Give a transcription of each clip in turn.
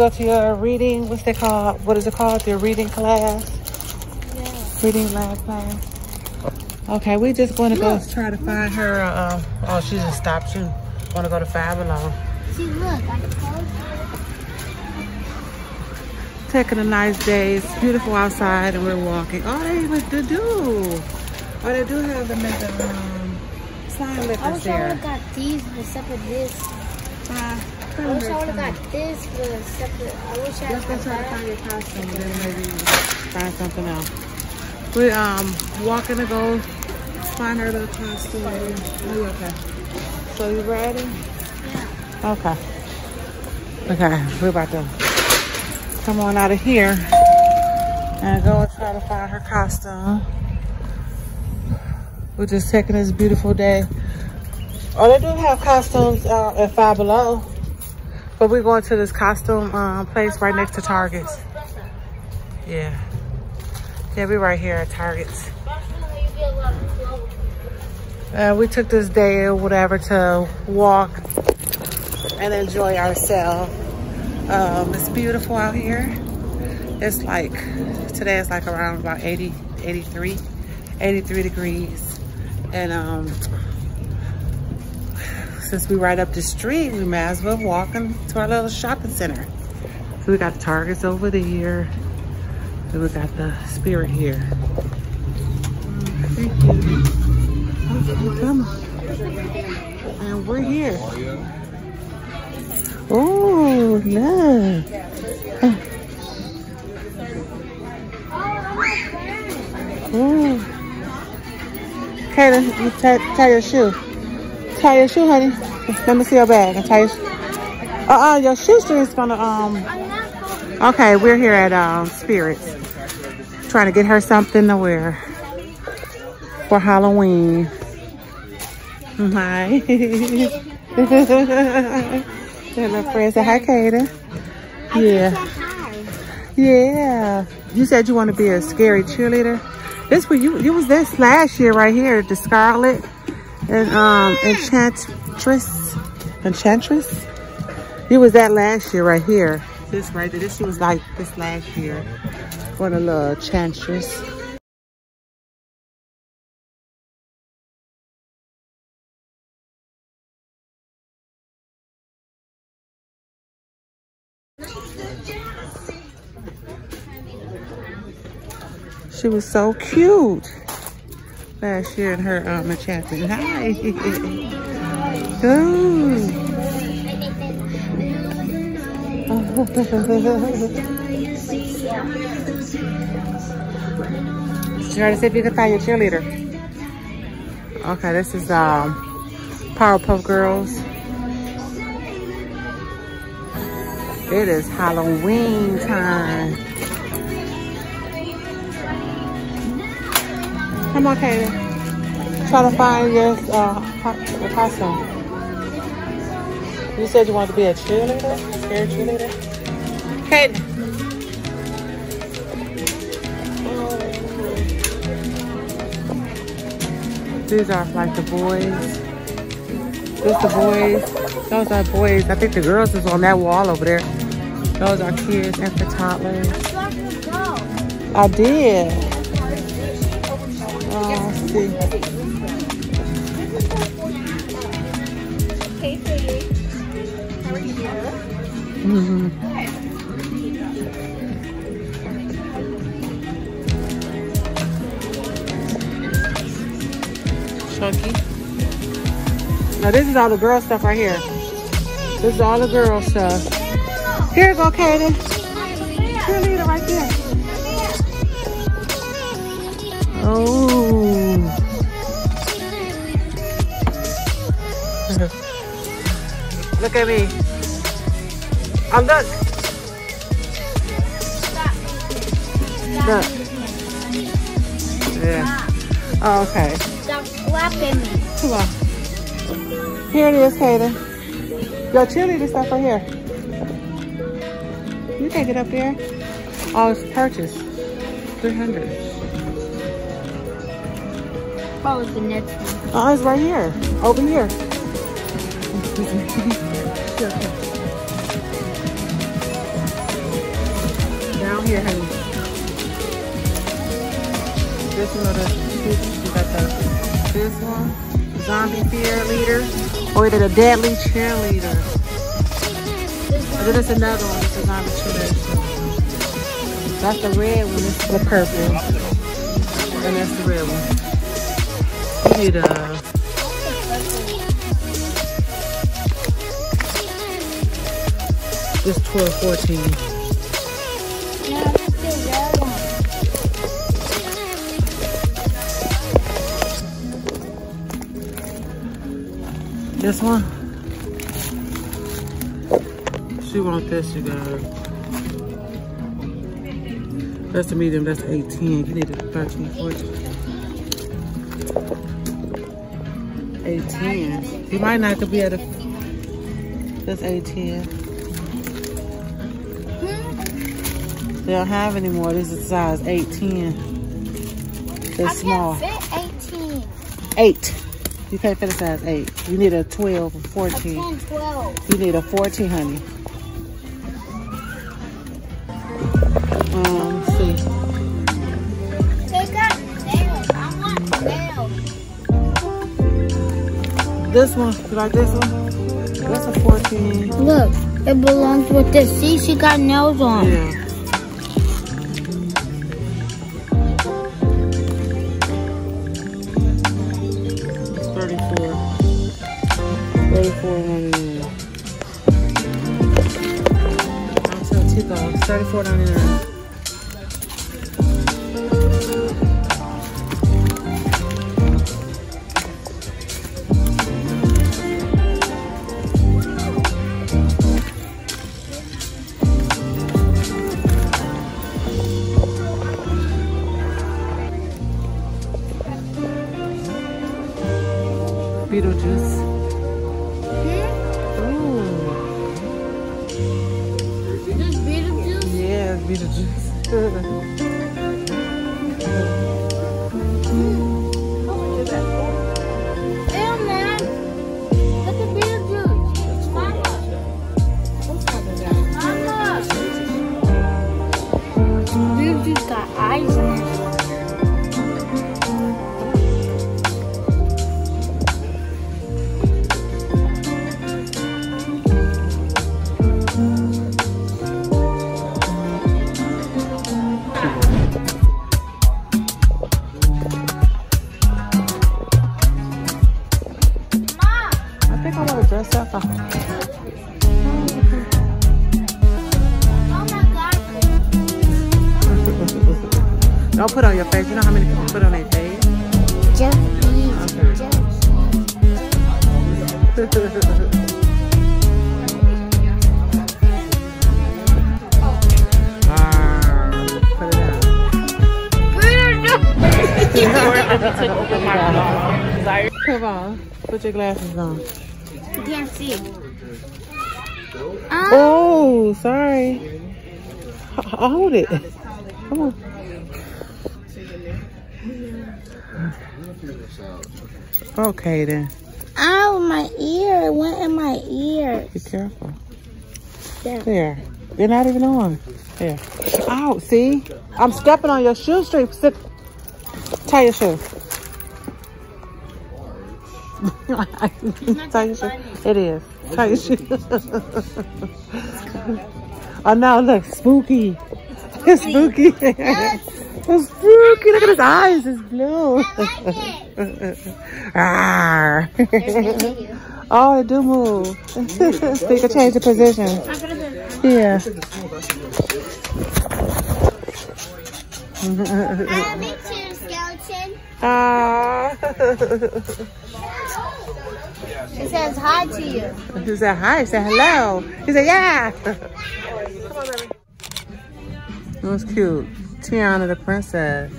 go to your reading? What's that called? What is it called? Your reading class? Yeah. Reading lab class. Okay, we just going to go try to find her. Uh, oh, she just stopped you. Want to go to Five Below. See, look, I told you. Taking a nice day. It's beautiful outside and we're walking. Oh, they even do do. Oh, they do have the the, um, I lifters wish I would there. have got these except for this. Uh, I wish I would have got this but separate. I wish I Let's go try to find your costume then maybe find something else. We um walking to go find her little costume. Okay? So you ready? Yeah. Okay. Okay, we're about to come on out of here and go and try to find her costume. We're just taking this beautiful day. Oh, they do have costumes uh, at Five Below, but we're going to this costume um, place right next to Target's. Yeah. Yeah, we're right here at Target's. Uh, we took this day or whatever to walk and enjoy ourselves. Um, it's beautiful out here. It's like, today it's like around about 80, 83, 83 degrees. And um, since we right up the street, we might as well walk into our little shopping center. So we got Targets over there. And we got the Spirit here. Thank you. Come. And we're here. Oh, look. Oh. Kayla, you tie, tie your shoe. Tie your shoe, honey. Let me see your bag. And tie your shoe. Uh-uh, your shoe shoestring's gonna, um... Okay, we're here at um, Spirits. Trying to get her something to wear for Halloween. Hi. and my friend said, hi, Kayden. Yeah. Yeah. You said you want to be a scary cheerleader. This was you. You was this last year right here, the Scarlet and um Enchantress, Enchantress. You was that last year right here. This right there. This she was like this last year. What a little Enchantress. She was so cute last year in her um enchantment. Hi. Ooh. Try to see if you can find your cheerleader. Okay, this is um Powerpuff Girls. It is Halloween time. Come on, Kayden. Try to find your uh, co- costume. You said you wanted to be a cheerleader? Scary cheerleader? Kayden. These are like the boys. These the boys. Those are boys. I think the girls is on that wall over there. Those are kids and for toddlers. I did. How are you? Mhm. Chunky. Now this is all the girl stuff right here. This is all the girl stuff. Here you go, Kayden. Cheerleader right there. Oh. look at me. Oh, look. Look. Yeah. Oh, okay. Stop slapping me. Come on. Here it is, Kayden. Your cheerleader stuff right here. You take it up there. Oh, it's purchased. 300. What was the next one? Oh, it's right here. Over here. here, here. Down here, honey. This one or the you got the this one, zombie fear leader, oh, or either the deadly cheerleader. And then there's another one, it's a zombie cheerleader. That's the red one, this is the purple. And that's the red one. A This 12, 14. No, that's the red one. This one? She want this, you guys. That's the medium, that's the 18. You need a 13, 14. 18. You might not could be at a, that's 18. They don't have any more. This is size 18. They're small. fit 18. Eight. You can't fit a size eight. You need a 12 or I 14. can 12. You need a 14, honey. Um, This one, you like this one? That's a 14. Look, it belongs with this. See, she got nails on. Yeah. It's 34. Yeah, Beetlejuice. Oh, Come on. Put your glasses on. You can't see. Oh, sorry. H- Hold it. Come on. Okay then. Ow, my ear. It went in my ear. Be careful. There. There. They're not even on. There. Ow, see? I'm stepping on your shoe string. Sit. Tie your shoe. Tie your shoe. It is. Tie your shoe. oh, now look. Spooky. It's spooky. It's spooky. Look at his eyes. It's blue. Arr. oh, it do move. so you can change the position. Yeah. I me too, skeleton. Ah. It says hi to you. he said hi. He said hello. He said yeah. It was cute. Tiana the princess.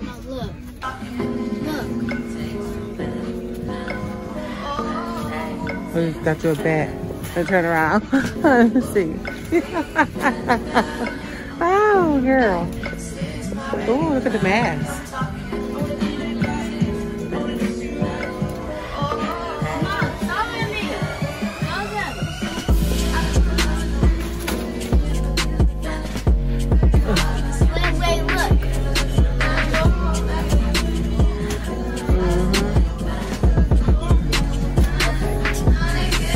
Oh, look. Look. We got you a bat. And turn around. Let's see. oh, girl. Oh, look at the mask. Mm-hmm.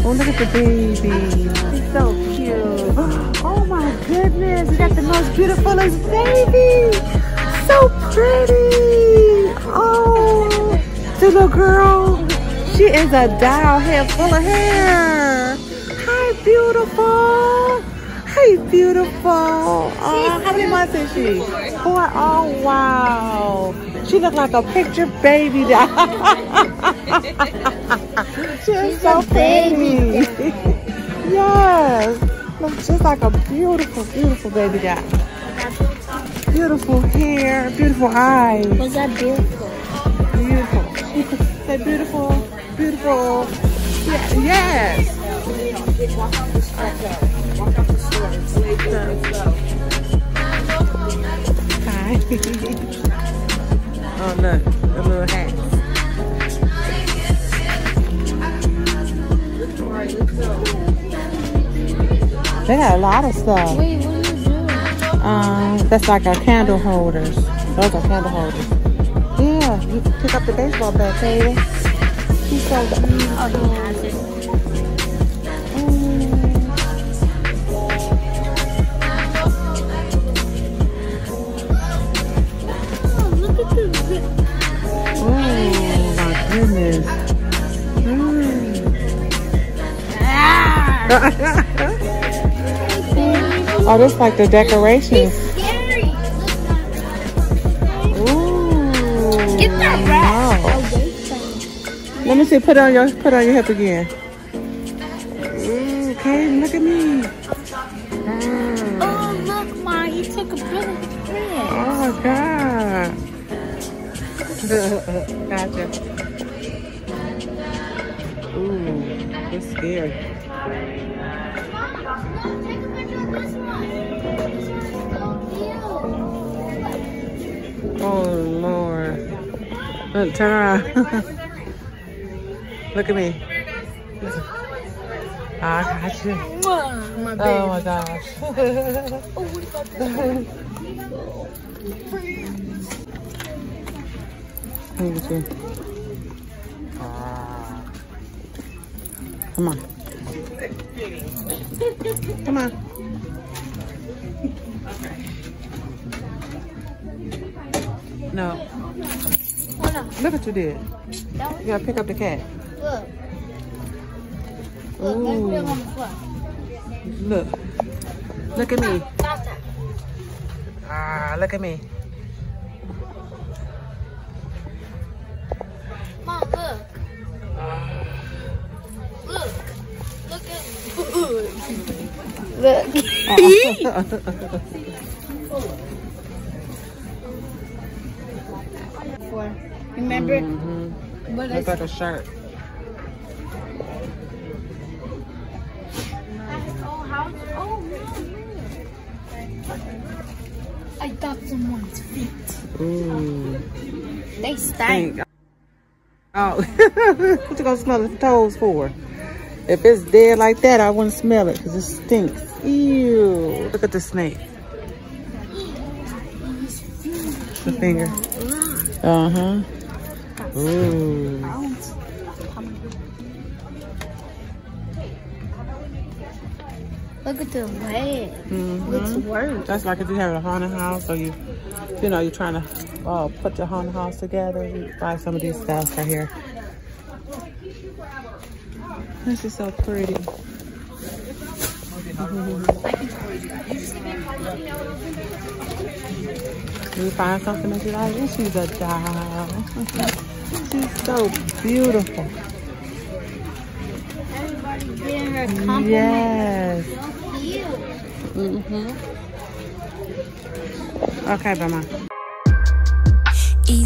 Oh, look at the baby. He's so cute. Oh my goodness, Is got the most beautifulest baby. So pretty. Oh, the little girl. She is a doll head full of hair. Hi, beautiful. Hey, beautiful. Oh, how many months is she? Four. Oh, wow. She look like a picture baby doll. She's so pretty. yes. Looks just like a beautiful, beautiful baby doll. Beautiful hair, beautiful eyes. Was that beautiful? Beautiful. Say beautiful, beautiful. Yeah, yes. Hi. oh look, the little hats. They got a lot of stuff. Wait, Um, that's like our candle holders. Those are candle holders. Yeah, you can pick up the baseball bat, baby. Oh, he has it. Oh, look the Oh my goodness. Mm. oh, this like the decorations. Scary. Ooh. Get that rat. wow. Let me see. Put on your put on your hip again. Ooh, okay, look at me. Mm. Oh, look, Ma, he took a bit of the bread. Oh god. gotcha. It's scary. Take a picture of this one. So Oh Lord. Look, turn around. Look at me. I got you. My baby. Oh my gosh. Oh, what about this? Look at you. Ah. Come on. Come on. No. No. Look what you did. You gotta pick up the cat. Look. Look, Ooh. put it on the floor. Look. Look at me. Ah, look at me. Mom, look. Look. Remember? Mhm. But Looks it's like a shirt. I got someone's feet. Ooh. They. Stink. Oh, what you gonna smell the toes for? If it's dead like that, I wouldn't smell it because it stinks. Ew. Look at the snake. The finger. Uh huh. Ooh. Look at the leg. Mhm. Looks worse. That's like if you have a haunted house or you, you know, you're trying to uh, put the haunted house together. You buy some of these stuff right here. This is so pretty. you find something that you like? And she's a doll. she's so beautiful. Everybody's getting her. Yes. So cute. hmm Okay, Mama.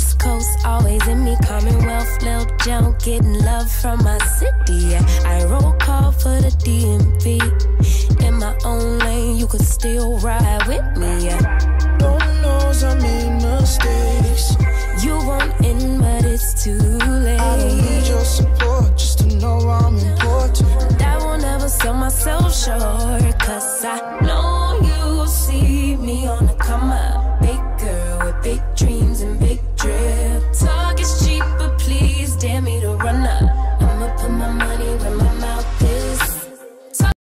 East Coast always in me, Commonwealth, Lil Jon, getting love from my city. I roll call for the DMV. In my own lane, you could still ride